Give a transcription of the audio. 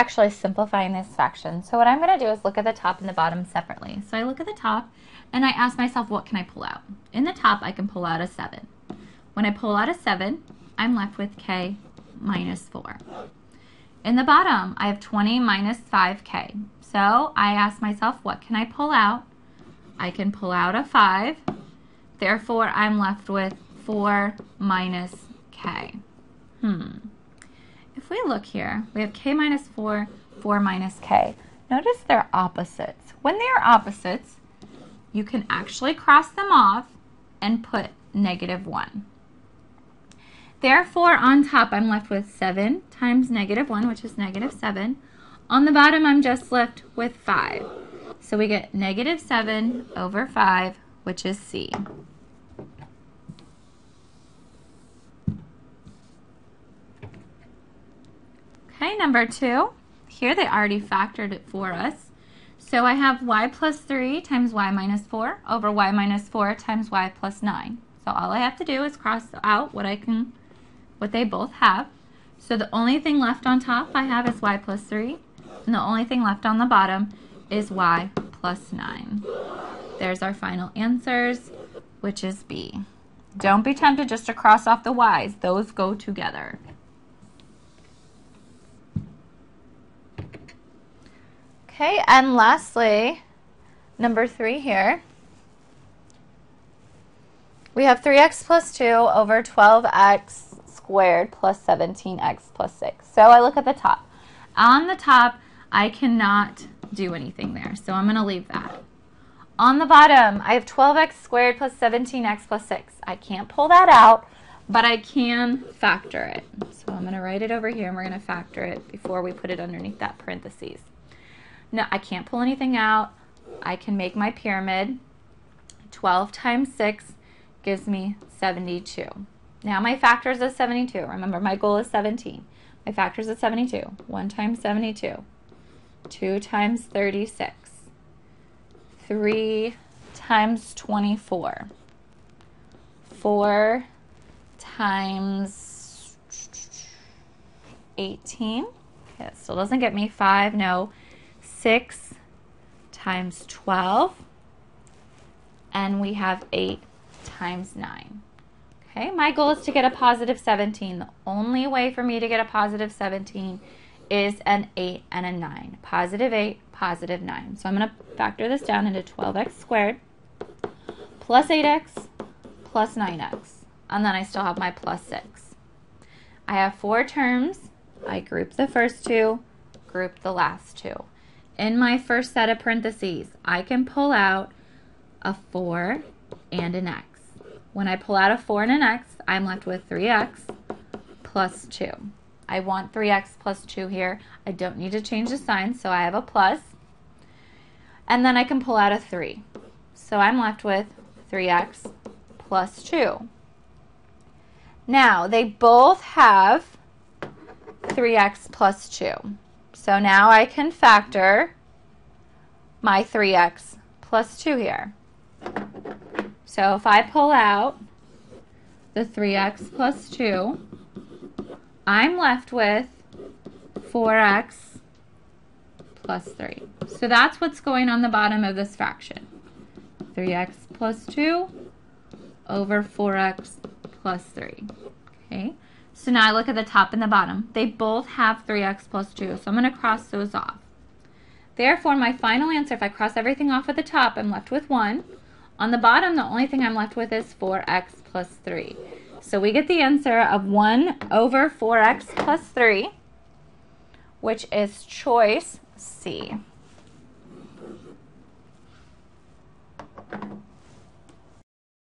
actually simplifying this fraction. So what I'm going to do is look at the top and the bottom separately. So I look at the top and I ask myself, what can I pull out? In the top, I can pull out a 7. When I pull out a 7, I'm left with k minus 4. In the bottom, I have 20 minus 5k. So I ask myself, what can I pull out? I can pull out a 5. Therefore, I'm left with 4 minus k. Hmm. If we look here, we have k minus 4, 4 minus k. Notice they're opposites. When they are opposites, you can actually cross them off and put negative 1. Therefore, on top, I'm left with 7 times negative 1, which is negative 7. On the bottom, I'm just left with 5. So we get negative 7 over 5, which is C. Okay, number 2. Here they already factored it for us. So I have y plus 3 times y minus 4 over y minus 4 times y plus 9. So all I have to do is cross out what I can what they both have. So the only thing left on top I have is y plus 3, and the only thing left on the bottom is y plus 9. There's our final answers, which is B. Don't be tempted just to cross off the y's. Those go together. Okay, and lastly, number 3 here. We have 3x plus 2 over 12x squared plus 17x plus 6. So I look at the top. On the top, I cannot do anything there, so I'm going to leave that. On the bottom, I have 12x squared plus 17x plus 6. I can't pull that out, but I can factor it. So I'm going to write it over here, and we're going to factor it before we put it underneath that parentheses. No, I can't pull anything out. I can make my pyramid. 12 times 6 gives me 72. Now my factors is 72. Remember, my goal is 17. My factors is 72. 1 times 72. 2 times 36. 3 times 24. 4 times 18. Okay, that still doesn't get me 5. No. 6 times 12. And we have 8 times 9. Okay, my goal is to get a positive 17. The only way for me to get a positive 17 is an 8 and a 9. Positive 8, positive 9. So I'm going to factor this down into 12x squared plus 8x plus 9x. And then I still have my plus 6. I have four terms. I group the first two, group the last two. In my first set of parentheses, I can pull out a 4 and an x. When I pull out a 4 and an x, I'm left with 3x plus 2. I want 3x plus 2 here. I don't need to change the sign, so I have a plus. And then I can pull out a 3. So I'm left with 3x plus 2. Now, they both have 3x plus 2. So now I can factor my 3x plus 2 here. So if I pull out the 3x plus 2, I'm left with 4x plus 3. So that's what's going on the bottom of this fraction. 3x plus 2 over 4x plus 3. Okay, so now I look at the top and the bottom. They both have 3x plus 2, so I'm going to cross those off. Therefore, my final answer, if I cross everything off at the top, I'm left with 1. On the bottom, the only thing I'm left with is 4x plus 3. So we get the answer of 1 over 4x plus 3, which is choice C.